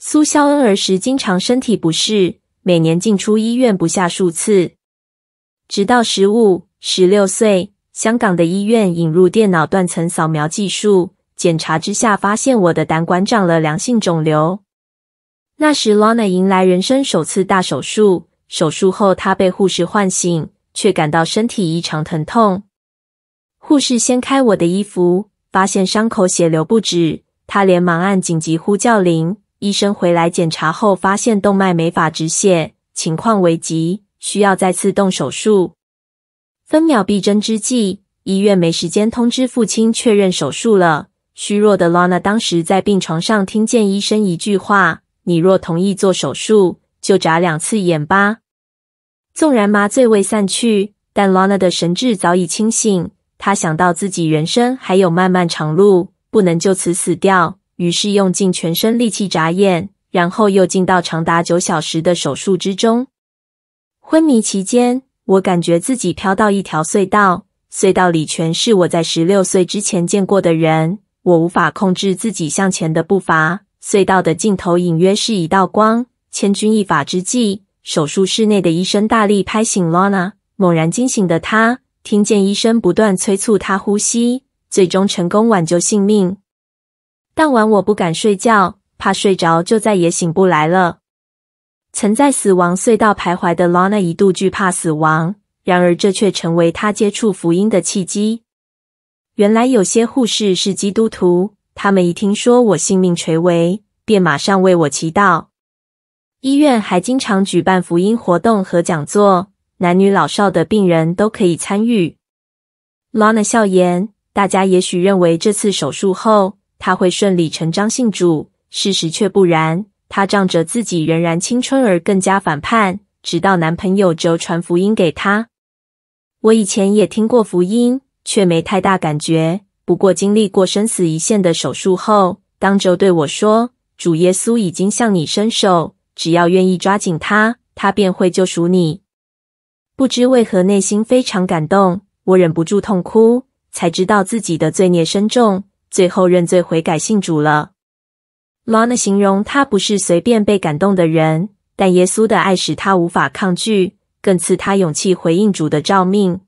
苏肖恩儿时经常身体不适，每年进出医院不下数次。直到十五、十六岁，香港的医院引入电脑断层扫描技术，检查之下发现我的胆管长了良性肿瘤。那时，Lana 迎来人生首次大手术。手术后，她被护士唤醒，却感到身体异常疼痛。护士掀开我的衣服，发现伤口血流不止，她连忙按紧急呼叫铃。医生回来检查后，发现动脉没法止血，情况危急。需要再次动手术，分秒必争之际，医院没时间通知父亲确认手术了。虚弱的 Lana 当时在病床上听见医生一句话：“你若同意做手术，就眨两次眼吧。”纵然麻醉未散去，但 Lana 的神智早已清醒。他想到自己人生还有漫漫长路，不能就此死掉，于是用尽全身力气眨眼，然后又进到长达九小时的手术之中。昏迷期间，我感觉自己飘到一条隧道，隧道里全是我在十六岁之前见过的人。我无法控制自己向前的步伐。隧道的尽头隐约是一道光。千钧一发之际，手术室内的医生大力拍醒 Lana。猛然惊醒的他，听见医生不断催促他呼吸，最终成功挽救性命。当晚我不敢睡觉，怕睡着就再也醒不来了。曾在死亡隧道徘徊的 Lana 一度惧怕死亡，然而这却成为他接触福音的契机。原来有些护士是基督徒，他们一听说我性命垂危，便马上为我祈祷。医院还经常举办福音活动和讲座，男女老少的病人都可以参与。Lana 笑言：“大家也许认为这次手术后他会顺理成章信主，事实却不然。”他仗着自己仍然青春而更加反叛，直到男朋友周传福音给他。我以前也听过福音，却没太大感觉。不过经历过生死一线的手术后，当周对我说：“主耶稣已经向你伸手，只要愿意抓紧他，他便会救赎你。”不知为何，内心非常感动，我忍不住痛哭，才知道自己的罪孽深重，最后认罪悔改信主了。Lana 形容他不是随便被感动的人，但耶稣的爱使他无法抗拒，更赐他勇气回应主的召命。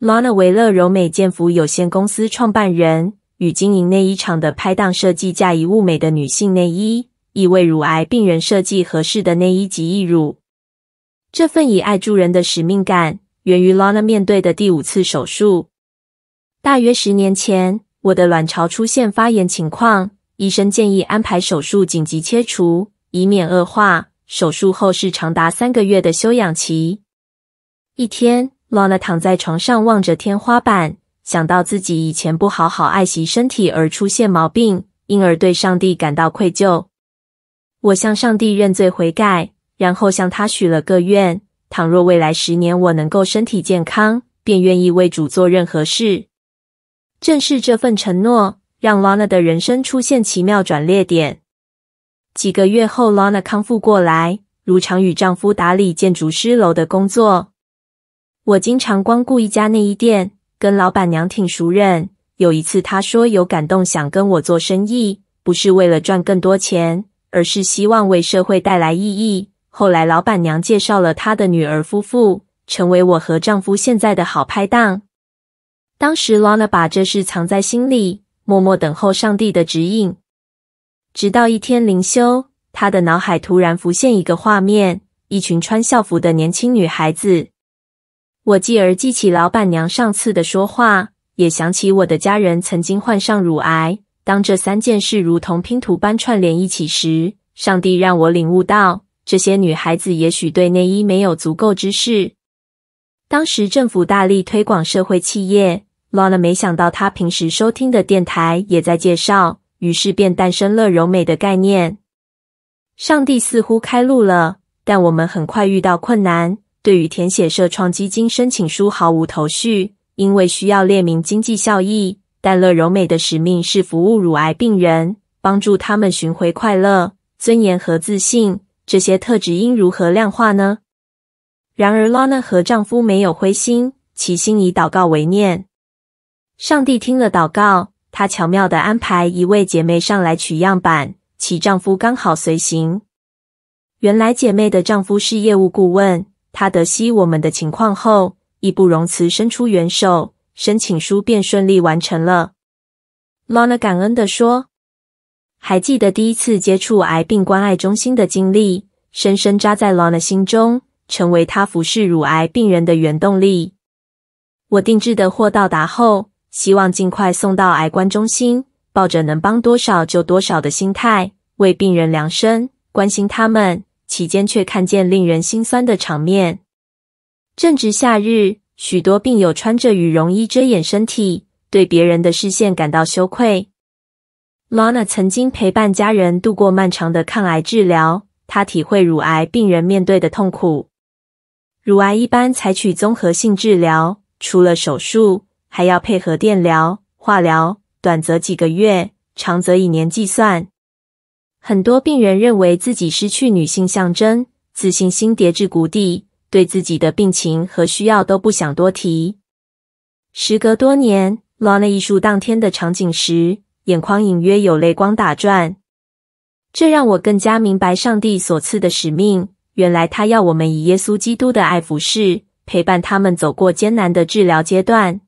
Lana 为乐柔美健服有限公司创办人，与经营内衣厂的拍档设计嫁以物美的女性内衣，亦为乳癌病人设计合适的内衣及义乳。这份以爱助人的使命感，源于 Lana 面对的第五次手术。大约十年前，我的卵巢出现发炎情况。医生建议安排手术紧急切除，以免恶化。手术后是长达三个月的休养期。一天，Lana 躺在床上望着天花板，想到自己以前不好好爱惜身体而出现毛病，因而对上帝感到愧疚。我向上帝认罪悔改，然后向他许了个愿：倘若未来十年我能够身体健康，便愿意为主做任何事。正是这份承诺。让 Lana 的人生出现奇妙转捩点。几个月后，Lana 康复过来，如常与丈夫打理建筑师楼的工作。我经常光顾一家内衣店，跟老板娘挺熟认。有一次，她说有感动，想跟我做生意，不是为了赚更多钱，而是希望为社会带来意义。后来，老板娘介绍了她的女儿夫妇，成为我和丈夫现在的好拍档。当时，Lana 把这事藏在心里。默默等候上帝的指引，直到一天灵修，他的脑海突然浮现一个画面：一群穿校服的年轻女孩子。我继而记起老板娘上次的说话，也想起我的家人曾经患上乳癌。当这三件事如同拼图般串联一起时，上帝让我领悟到，这些女孩子也许对内衣没有足够知识。当时政府大力推广社会企业。Lana 没想到，他平时收听的电台也在介绍，于是便诞生了柔美的概念。上帝似乎开路了，但我们很快遇到困难。对于填写社创基金申请书毫无头绪，因为需要列明经济效益。但乐柔美的使命是服务乳癌病人，帮助他们寻回快乐、尊严和自信。这些特质应如何量化呢？然而，Lana 和丈夫没有灰心，其心以祷告为念。上帝听了祷告，他巧妙的安排一位姐妹上来取样板，其丈夫刚好随行。原来姐妹的丈夫是业务顾问，他得悉我们的情况后，义不容辞伸出援手，申请书便顺利完成了。Lana 感恩的说：“还记得第一次接触癌病关爱中心的经历，深深扎在 Lana 心中，成为她服侍乳癌病人的原动力。我定制的货到达后，希望尽快送到癌关中心，抱着能帮多少就多少的心态，为病人量身，关心他们。”期间却看见令人心酸的场面。正值夏日，许多病友穿着羽绒衣遮掩身体，对别人的视线感到羞愧。Lana 曾经陪伴家人度过漫长的抗癌治疗，她体会乳癌病人面对的痛苦。乳癌一般采取综合性治疗，除了手术，还要配合电疗、化疗，短则几个月，长则以年计算。很多病人认为自己失去女性象征，自信心跌至谷底，对自己的病情和需要都不想多提。时隔多年，Lana 艺术当天的场景时，眼眶隐约有泪光打转，这让我更加明白上帝所赐的使命。原来他要我们以耶稣基督的爱服侍，陪伴他们走过艰难的治疗阶段。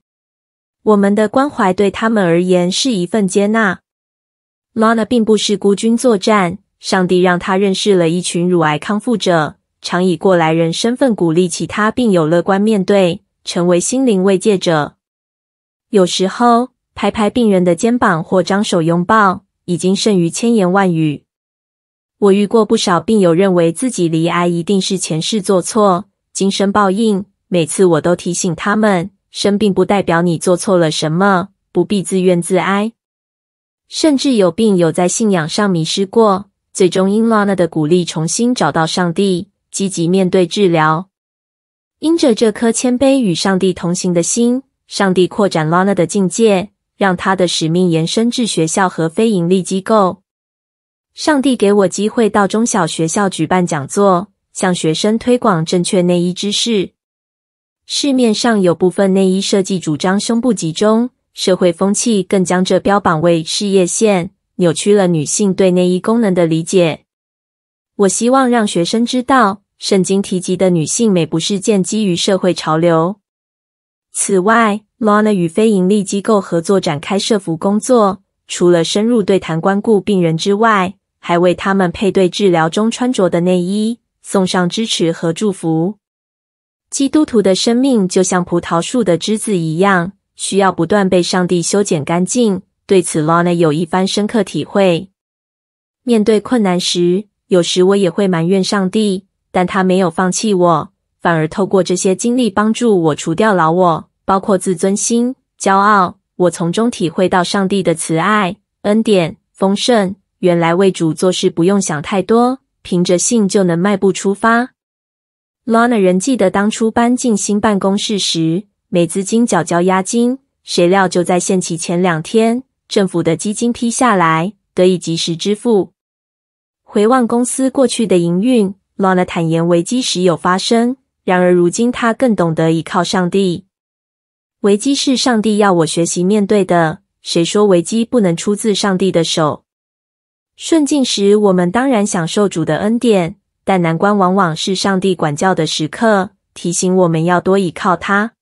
我们的关怀对他们而言是一份接纳。Lana 并不是孤军作战，上帝让他认识了一群乳癌康复者，常以过来人身份鼓励其他病友乐观面对，成为心灵慰藉者。有时候拍拍病人的肩膀或张手拥抱，已经胜于千言万语。我遇过不少病友认为自己离癌一定是前世做错，今生报应。每次我都提醒他们，生病不代表你做错了什么，不必自怨自哀。甚至有病友在信仰上迷失过，最终因 Lana 的鼓励重新找到上帝，积极面对治疗。因着这颗谦卑与上帝同行的心，上帝扩展 Lana 的境界，让他的使命延伸至学校和非营利机构。上帝给我机会到中小学校举办讲座，向学生推广正确内衣知识。市面上有部分内衣设计主张胸部集中。社会风气更将这标榜为事业线，扭曲了女性对内衣功能的理解。我希望让学生知道，圣经提及的女性美不是建基于社会潮流。此外，Lana 与非营利机构合作展开社服工作，除了深入对谈关顾病人之外，还为他们配对治疗中穿着的内衣，送上支持和祝福。基督徒的生命就像葡萄树的枝子一样。需要不断被上帝修剪干净。对此，Lana 有一番深刻体会。面对困难时，有时我也会埋怨上帝，但他没有放弃我，反而透过这些经历帮助我除掉老我，包括自尊心、骄傲。我从中体会到上帝的慈爱、恩典、丰盛。原来为主做事不用想太多，凭着信就能迈步出发。Lana 仍记得当初搬进新办公室时。没资金缴交押金，谁料就在限期前两天，政府的基金批下来，得以及时支付。回望公司过去的营运，Lana 坦言危机时有发生，然而如今他更懂得依靠上帝。危机是上帝要我学习面对的，谁说危机不能出自上帝的手？顺境时，我们当然享受主的恩典，但难关往往是上帝管教的时刻，提醒我们要多依靠他。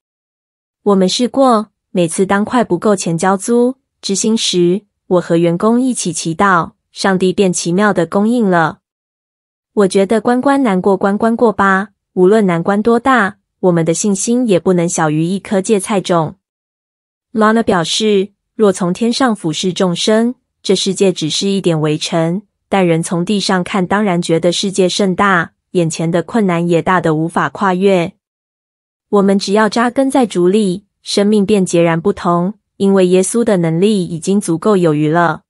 我们试过，每次当快不够钱交租、执薪时，我和员工一起祈祷，上帝便奇妙的供应了。我觉得关关难过关关过吧，无论难关多大，我们的信心也不能小于一颗芥菜种。Lana 表示，若从天上俯视众生，这世界只是一点微尘；但人从地上看，当然觉得世界甚大，眼前的困难也大得无法跨越。我们只要扎根在竹里，生命便截然不同。因为耶稣的能力已经足够有余了。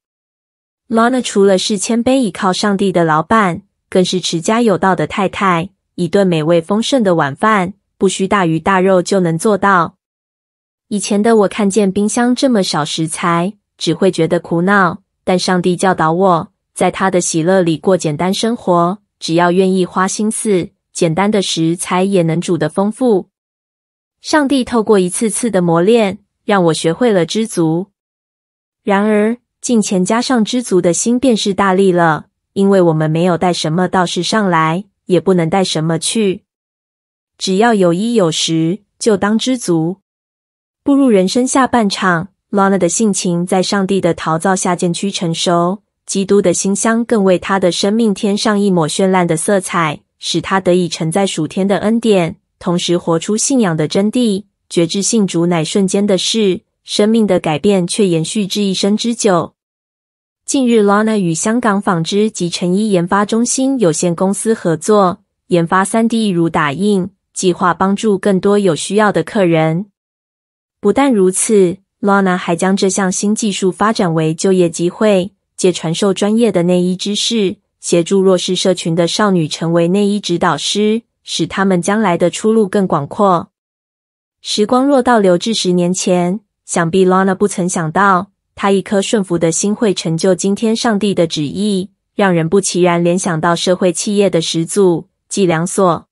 Lana 除了是谦卑倚靠上帝的老板，更是持家有道的太太。一顿美味丰盛的晚饭，不需大鱼大肉就能做到。以前的我看见冰箱这么少食材，只会觉得苦恼。但上帝教导我，在他的喜乐里过简单生活，只要愿意花心思，简单的食材也能煮得丰富。上帝透过一次次的磨练，让我学会了知足。然而，敬钱加上知足的心便是大力了。因为我们没有带什么道士上来，也不能带什么去。只要有衣有食，就当知足。步入人生下半场，Lana 的性情在上帝的陶造下渐趋成熟，基督的馨香更为他的生命添上一抹绚烂的色彩，使他得以承载属天的恩典，同时活出信仰的真谛。觉知信主乃瞬间的事，生命的改变却延续至一生之久。近日，Lana 与香港纺织及成衣研发中心有限公司合作，研发三 D 乳打印计划，帮助更多有需要的客人。不但如此，Lana 还将这项新技术发展为就业机会，借传授专业的内衣知识，协助弱势社群的少女成为内衣指导师，使他们将来的出路更广阔。时光若倒流至十年前，想必 Lana 不曾想到。她一颗顺服的心会成就今天上帝的旨意，让人不其然联想到社会企业的始祖计量所。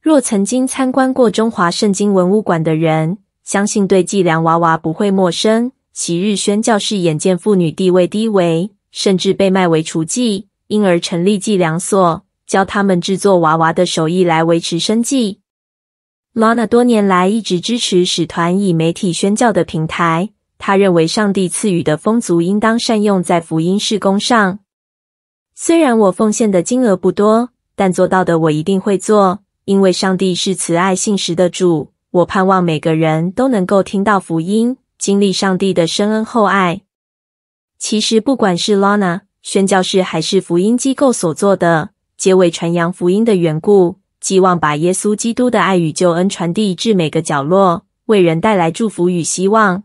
若曾经参观过中华圣经文物馆的人，相信对计量娃娃不会陌生。其日宣教士眼见妇女地位低微，甚至被卖为雏妓，因而成立计量所，教他们制作娃娃的手艺来维持生计。Lana 多年来一直支持使团以媒体宣教的平台。他认为，上帝赐予的丰足应当善用在福音事工上。虽然我奉献的金额不多，但做到的我一定会做，因为上帝是慈爱信实的主。我盼望每个人都能够听到福音，经历上帝的深恩厚爱。其实，不管是 Lana 宣教士还是福音机构所做的，皆为传扬福音的缘故，寄望把耶稣基督的爱与救恩传递至每个角落，为人带来祝福与希望。